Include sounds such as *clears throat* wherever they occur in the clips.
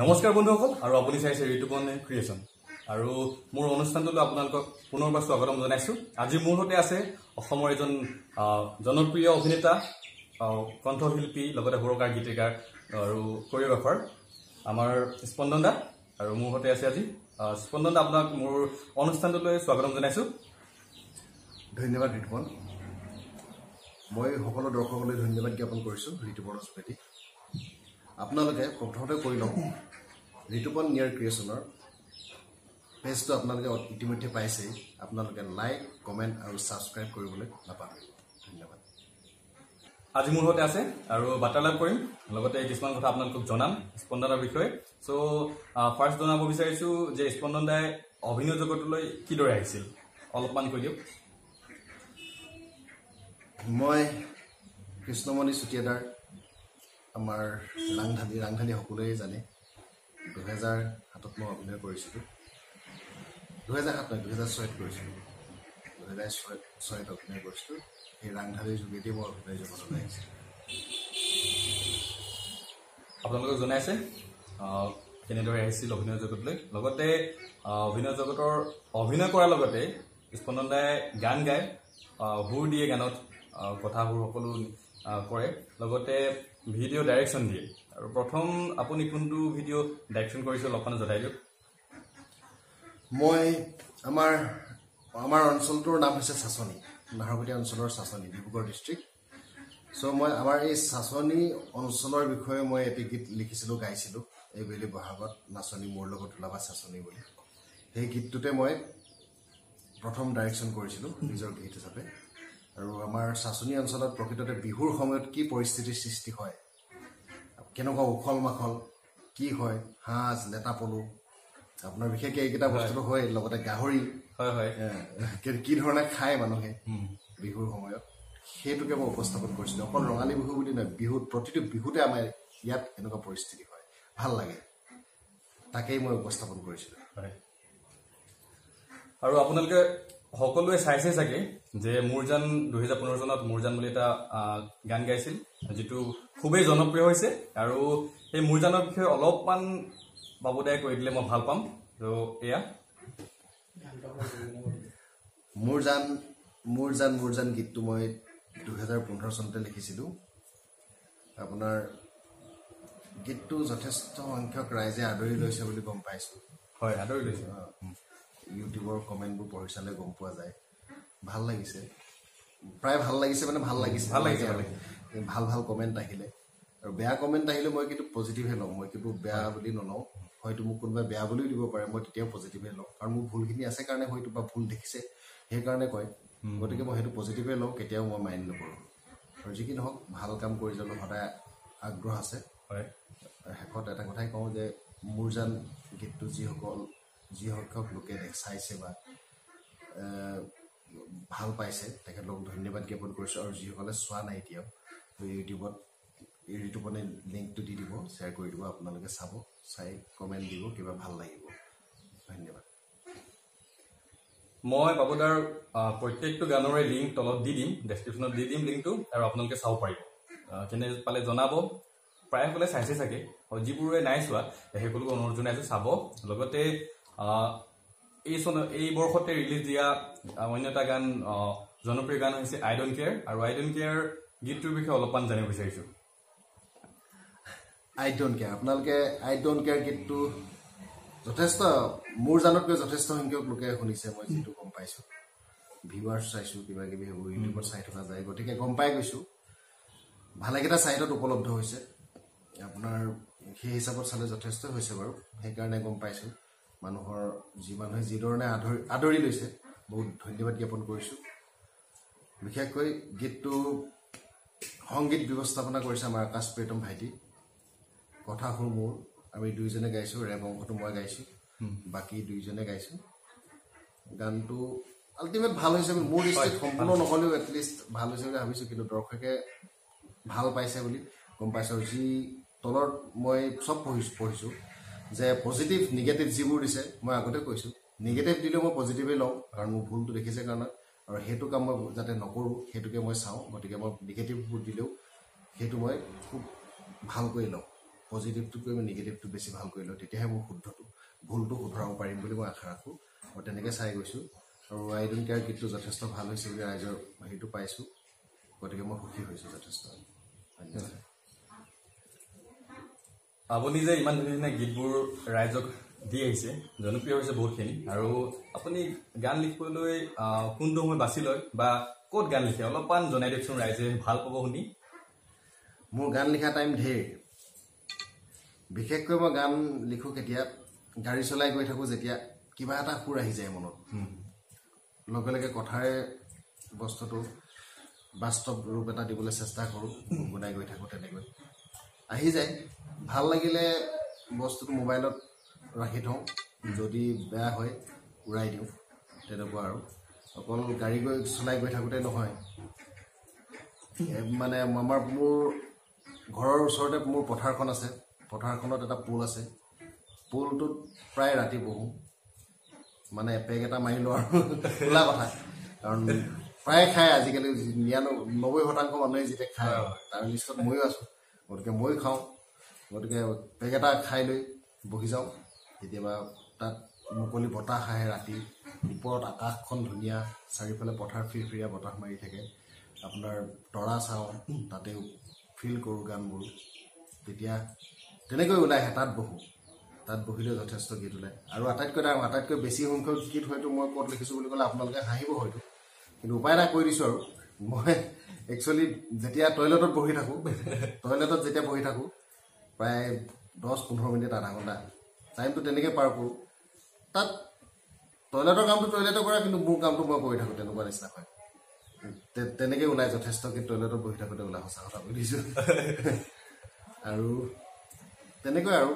নমস্কাৰ বন্ধুসকল আৰু আপুনি চাইছে ঋতুপন ক্ৰিয়েশ্যন। আৰু মোৰ অনুষ্ঠানটোলৈ আপোনালোকক পুনৰবাৰ স্বাগতম জনাইছোঁ। আজি মোৰ সৈতে আছে অসমৰ এজন জনপ্ৰিয় অভিনেতা কণ্ঠশিল্পী লগতে সুৰকাৰ গীতিকাৰ আৰু কৰিঅগ্ৰাফাৰ আমাৰ স্পন্দন দা। আৰু মোৰ সৈতে আছে আজি স্পন্দন দা আপোনাক মোৰ অনুষ্ঠানটোলৈ স্বাগতম জনাইছোঁ। ধন্যবাদ ঋতুপন মই সকলো দৰ্শকলৈ ধন্যবাদ জ্ঞাপন কৰিছোঁ ঋতুপনৰ স্মৃতি আপোনালোকে প্ৰথমতে কৰি লওক। ঋতুপন নিয়াৰ ক্ৰিয়েশ্যনৰ পেজটো আপোনালোকে ইতিমধ্যে পাইছেই। আপোনালোকে লাইক কমেণ্ট আৰু ছাবস্ক্ৰাইব কৰিবলৈ নাপাহৰিব। ধন্যবাদ। আজি মোৰ সৈতে আছে আৰু বাৰ্তালাপ কৰিম। লগতে কিছুমান কথা আপোনালোকক জনাম স্পন্দনৰ বিষয়ে। চ' ফাৰ্ষ্ট জনাব বিচাৰিছোঁ যে স্পন্দন দাই অভিনয় জগতলৈ কিদৰে আহিছিল? অলপমান কৈ দিয়ক। মই কৃষ্ণমণি চুতীয়াদাৰ আমাৰ ৰাংঢালী ৰাংঢালী সকলোৱে জানে। দুহেজাৰ সাতত মই অভিনয় কৰিছিলোঁ। দুহেজাৰ সাত নহয় দুহেজাৰ ছয়ত কৰিছিলোঁ। দুহেজাৰ ছয়ত ছয়ত অভিনয় কৰিছিলোঁ। সেই ৰাংঢালীৰ যোগেদি মই অভিনয় জগতলৈ আহিছিলোঁ আপোনালোকক জনাইছে কেনেদৰে আহিছিল অভিনয় জগতলৈ? লগতে অভিনয় জগতৰ অভিনয় কৰাৰ লগতে স্পন্দন দাই গান গায়। সুৰ দিয়ে গানত কথাবোৰ সকলো কৰে। লগতে ভিডিঅ' ডাইৰেকশ্যন দিয়ে। আৰু প্ৰথম আপুনি কোনটো ভিডিঅ' ডাইৰেকশ্যন কৰিছে অলপমান জনাই দিয়ক। মই আমাৰ আমাৰ অঞ্চলটোৰ নাম হৈছে চাচনি। নাহৰকটীয়া অঞ্চলৰ চাচনি ডিব্ৰুগড় ডিষ্ট্ৰিক্ট চ' মই আমাৰ এই চাচনি অঞ্চলৰ বিষয়ে মই এটি গীত লিখিছিলোঁ গাইছিলোঁ। এইবেলি বহাগত নাচনী মোৰ লগত ওলাবা চাচনি বুলি। সেই গীতটোতে মই প্ৰথম ডাইৰেকশ্যন কৰিছিলোঁ নিজৰ গীত হিচাপে। আৰু আমাৰ চাচনি অঞ্চলত প্ৰকৃততে বিহুৰ সময়ত কি পৰিস্থিতিৰ সৃষ্টি হয়? কেনেকুৱা উখল মাখল কি হয়? সাঁজ লেটা পলু আপোনাৰ বিশেষকৈ এইকেইটা বস্তুটো হয় লগতে গাহৰি। হয় হয়। কি ধৰণে খায় মানুহে বিহুৰ সময়ত? সেইটোকে মই উপস্থাপন কৰিছিলোঁ। অকল ৰঙালী বিহু বুলি নহয় বিহুত প্ৰতিটো বিহুতে আমাৰ ইয়াত এনেকুৱা পৰিস্থিতি হয়। ভাল লাগে। তাকেই মই উপস্থাপন কৰিছিলোঁ। হয়। আৰু আপোনালোকে সকলোৱে চাইছে চাগে যে মোৰজান দুহেজাৰ পোন্ধৰ চনত মোৰজান বুলি এটা গান গাইছিল যিটো খুবেই জনপ্ৰিয় হৈছে। আৰু সেই মোৰজানৰ বিষয়ে অলপমান বাবুদাই কৈ দিলে মই ভাল পাম। ত' এয়া। মোৰ জান মোৰ জান মোৰ জান গীতটো মই দুহেজাৰ পোন্ধৰ চনতে লিখিছিলোঁ। আপোনাৰ গীতটো যথেষ্ট সংখ্যক ৰাইজে আদৰি লৈছে বুলি গম পাইছোঁ। হয় আদৰি লৈছোঁ। ইউটিউবৰ কমেণ্টবোৰ পঢ়ি চালে গম পোৱা যায়। ভাল লাগিছে। প্ৰায় ভাল লাগিছে মানে ভাল লাগিছে। ভাল লাগিছে, ভাল ভাল কমেণ্ট আহিলে। আৰু বেয়া কমেণ্ট আহিলে মই কিন্তু পজিটিভহে লওঁ। মই কিন্তু বেয়া বুলি নলওঁ। হয়তো মোক কোনোবাই বেয়া বুলিও দিব পাৰে মই তেতিয়াও পজিটিভহে লওঁ। কাৰণ মোৰ ভুলখিনি আছে কাৰণে হয়তো বা ভুল দেখিছে। সেইকাৰণে কয়। গতিকে মই সেইটো পজিটিভে লওঁ কেতিয়াও মই মাইণ্ড নকৰোঁ। আৰু যি কি নহওক ভাল কাম কৰি যাবলৈ সদায় আগ্ৰহ আছে। হয়। শেষত এটা কথাই কওঁ যে মোৰ যেন গীতটো যিসকল যিসংখ্যক লোকে চাইছে বা ভাল পাইছে তেখেতলোকক ধন্যবাদ জ্ঞাপন কৰিছোঁ আৰু যিসকলে চোৱা নাই এতিয়াও ইউটিউবত ঋতুপনে লিংকটো দি দিব শ্বেয়াৰ কৰি দিব আপোনালোকে চাব চাই কমেণ্ট দিব কিবা ভাল লাগিব। ধন্যবাদ। মই বাবুদাৰ প্ৰত্যেকটো গানৰে লিংক তলত দি দিম ডেছক্ৰিপশ্যনত দি দিম লিংকটো আৰু আপোনালোকে চাব পাৰিব। কেনে পালে জনাব প্ৰায়সকলে চাইছে চাগে আৰু যিবোৰে নাই চোৱা সেইসকলকো অনুৰোধ জনাইছোঁ চাব। লগতে এই চন এই বৰ্ষতে ৰিলিজ দিয়া অন্য এটা গান জনপ্ৰিয় গান হৈছে আই ডণ্ট কেয়াৰ আৰু আই ডণ্ট কেয়াৰ গীতটোৰ বিষয়ে অলপমান জানিব বিচাৰিছোঁ। আই ডণ্ট কেয়াৰ আপোনালোকে আই ডণ্ট কেয়াৰ গীতটো যথেষ্ট মোৰ জানতকৈ যথেষ্ট সংখ্যক লোকে শুনিছে মই যিটো গম পাইছোঁ। ভিউৱাৰ্ছ চাইছোঁ কিবা কিবি সেইবোৰ ইউটিউবত চাই থকা যায় গতিকে গম পাই গৈছোঁ। ভালেকেইটা ছাইটত উপলব্ধ হৈছে। আপোনাৰ সেই হিচাপত চালে যথেষ্ট হৈছে বাৰু সেইকাৰণে গম পাইছোঁ। মানুহৰ যি মানুহে যিধৰণে আদৰি আদৰি লৈছে বহুত ধন্যবাদ জ্ঞাপন কৰিছোঁ। বিশেষকৈ গীতটো সংগীত ব্যৱস্থাপনা কৰিছে আমাৰ আকাশ প্ৰীতম ভাইটি। কথা সুৰ মোৰ আমি দুইজনে গাইছোঁ ৰেপ অংশটো মই গাইছোঁ বাকী দুইজনে গাইছোঁ। গানটো আল্টিমেট ভাল হৈছে বুলি মোৰ দৃষ্টিত সম্পূৰ্ণ নহ'লেও এটলিষ্ট ভাল হৈছে বুলি ভাবিছোঁ কিন্তু দৰ্শকে ভাল পাইছে বুলি। গম পাইছোঁ আৰু যি তলত মই চব পঢ়িছোঁ পঢ়িছোঁ। যে পজিটিভ নিগেটিভ যিবোৰ দিছে মই আগতে কৈছোঁ। নিগেটিভ দিলেও মই পজিটিভেই লওঁ কাৰণ মোৰ ভুলটো দেখিছে কাৰণে। আৰু সেইটো কাম মই যাতে নকৰোঁ সেইটোকে মই চাওঁ। গতিকে মই নিগেটিভবোৰ দিলেও সেইটো মই খুব ভালকৈ লওঁ। পজিটিভটোতকৈ মই নিগেটিভটো বেছি ভাল কৰি লওঁ তেতিয়াহে মোৰ শুদ্ধটো ভুলটো শুধৰাব পাৰিম বুলি মই আশা ৰাখোঁ। মই তেনেকৈ চাই গৈছোঁ। আৰু আই ডোণ্ট কেয়াৰ গীতটো যথেষ্ট ভাল হৈছে বুলি ৰাইজৰ হেৰিটো পাইছোঁ। গতিকে মই সুখী হৈছোঁ যথেষ্ট। ধন্যবাদ। আপুনি যে ইমান ধুনীয়া ধুনীয়া গীতবোৰ ৰাইজক দি আহিছে জনপ্ৰিয় হৈছে বহুতখিনি। আৰু আপুনি গান লিখিবলৈ কোনটো সময় বাছি লয় বা ক'ত গান লিখে? অলপমান জনাই দিয়কচোন ৰাইজে ভাল পাব শুনি। মোৰ গান লিখা টাইম ঢেৰ। বিশেষকৈ মই গান লিখোঁ কেতিয়া গাড়ী চলাই গৈ থাকোঁ যেতিয়া কিবা এটা সুৰ আহি যায় মনত। লগে লগে কথাৰে বস্তুটো বাস্তৱ ৰূপ এটা দিবলৈ চেষ্টা কৰোঁ গুণগুণাই গৈ থাকোঁ তেনেকৈ। আহি যায়। ভাল লাগিলে বস্তুটো মোবাইলত ৰাখি থওঁ যদি বেয়া হয় উৰাই দিওঁ তেনেকুৱা আৰু। অকল গাড়ী গৈ চলাই গৈ থাকোঁতে নহয়। মানে আমাৰ মোৰ ঘৰৰ ওচৰতে মোৰ পথাৰখন আছে। পথাৰখনত এটা পুল আছে। পুলটোত প্ৰায় ৰাতি বহোঁ। মানে এপেক এটা মাৰি লওঁ আৰু। *laughs* খোলা কথা। কাৰণ প্ৰায় খায় আজিকালি। নিৰানব্বৈ নব্বৈ শতাংশ মানুহে যেতিয়া খায় তাৰ লিষ্টত ময়ো আছোঁ। গতিকে ময়ো খাওঁ। গতিকে পেক এটা খাই লৈ বহি যাওঁ। কেতিয়াবা তাত মুকলি বতাহ আহে ৰাতি। ওপৰত আকাশখন ধুনীয়া চাৰিওফালে পথাৰ ফিৰফিৰীয়া বতাহ মাৰি থাকে। আপোনাৰ তৰা চাওঁ তাতেও ফিল কৰোঁ গানবোৰ। তেতিয়া তেনেকৈ ওলাই আহে তাত বহোঁ। তাত বহিলে যথেষ্ট গীত ওলায়। আৰু আটাইতকৈ ডাঙৰ আটাইতকৈ বেছি সংখ্যক গীত হয়তো মই ক'ত লিখিছোঁ বুলি ক'লে আপোনালোকে হাঁহিব হয়তো। কিন্তু উপায় এটা কৈ দিছোঁ আৰু। মই একচুৱেলি যেতিয়া টয়লেটত বহি থাকোঁ *laughs* টয়লেটত যেতিয়া বহি থাকোঁ প্ৰায় দহ পোন্ধৰ মিনিট আধা ঘণ্টা। টাইমটো তেনেকৈ পাৰ কৰোঁ। তাত টয়লেটৰ কামটো টয়লেটে কৰা কিন্তু মোৰ কামটো মই কৰি থাকোঁ তেনেকুৱা নিচিনা হয়। তেনেকৈ ওলাই যথেষ্ট কিন্তু টয়লেটত বহি থাকোঁতে ওলাই সঁচা কথা কৈ দিছোঁ *laughs* আৰু তেনেকৈ আৰু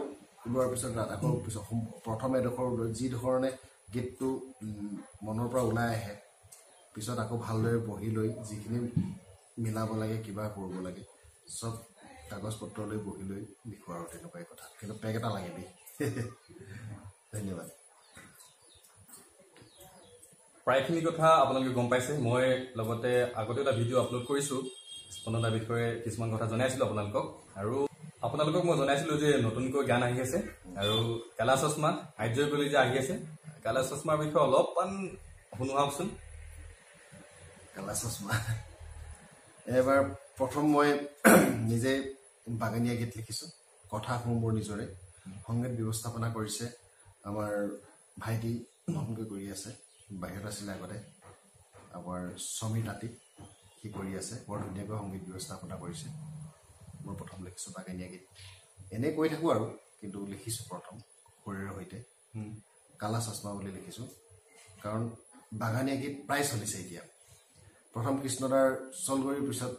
ওলোৱাৰ পিছত আকৌ পিছত প্ৰথম এডোখৰ যি ধৰণে গীতটো মনৰ পৰা ওলাই আহে পিছত আকৌ ভালদৰে বহি লৈ যিখিনি মিলাব লাগে কিবা কৰিব লাগে চব কাগজ পত্ৰ লৈ বহি লৈ লিখোঁ আৰু তেনেকুৱাই কথা। কিন্তু পেক এটা লাগে দেই। *laughs* ধন্যবাদ। প্ৰায়খিনি কথা আপোনালোকে গম পাইছে। মই লগতে আগতে এটা ভিডিঅ' আপলোড কৰিছোঁ। স্পন্দনাৰ বিষয়ে কিছুমান কথা জনাইছিলোঁ আপোনালোকক। আৰু আপোনালোকক মই জনাইছিলোঁ যে নতুনকৈ গান আহি আছে। আৰু কালা চশমা আৰ্যই বুলি যে আহি আছে। কালা চশমাৰ বিষয়ে অলপমান শুনোৱাওকচোন। কালা চশমা। এবাৰ প্ৰথম মই *clears throat* নিজে বাগানীয়া গীত লিখিছোঁ। কথাসমূহ মোৰ নিজৰে। সংগীত ব্যৱস্থাপনা কৰিছে আমাৰ ভাইটি নতুনকৈ কৰি আছে। বাহিৰত আছিলে আগতে। আমাৰ সমীৰ তাঁতী সি কৰি আছে। বৰ ধুনীয়াকৈ সংগীত ব্যৱস্থাপনা কৰিছে। মই প্ৰথম লিখিছোঁ বাগানীয়া গীত। এনেই কৈ থাকোঁ আৰু কিন্তু লিখিছোঁ প্ৰথম শৰীৰৰ সৈতে। কালা চশমা বুলি লিখিছোঁ। কাৰণ বাগানীয়া গীত প্ৰায় চলিছে এতিয়া। প্ৰথম কৃষ্ণদাৰ চলগৰিৰ পিছত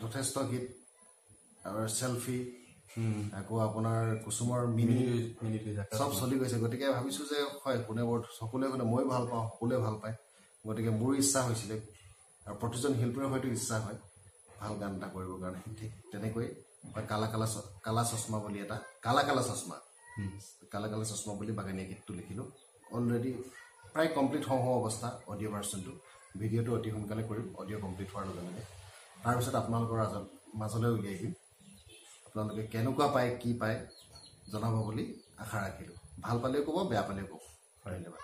যথেষ্ট গীত আৰু চেলফি আকৌ আপোনাৰ কুচুমৰ মিনি চব চলি গৈছে। গতিকে ভাবিছোঁ যে হয় কোনে বৰ সকলোৱে শুনে মই ভাল পাওঁ সকলোৱে ভাল পায়। গতিকে মোৰ ইচ্ছা হৈছিলে আৰু প্ৰতিজন শিল্পীৰ হয়তো ইচ্ছা হয় ভাল গান এটা কৰিবৰ কাৰণে। ঠিক তেনেকৈ কালা কালা কালা চশমা বুলি এটা কালা কালা চশমা। কালা কালা চশমা বুলি বাগানীয়া গীতটো লিখিলোঁ। অলৰেডি প্ৰায় কমপ্লিট হওঁ হওঁ অৱস্থা অডিঅ' ভাৰ্চনটো ভিডিঅ'টো অতি সোনকালে কৰিম অডিঅ' কমপ্লিট হোৱাৰ লগে লগে। তাৰপিছত আপোনালোকৰ মাজলৈ উলিয়াই দিম। আপোনালোকে কেনেকুৱা পায় কি পায় জনাব বুলি আশা ৰাখিলোঁ। ভাল পালেও ক'ব বেয়া পালেও ক'ব। ধন্যবাদ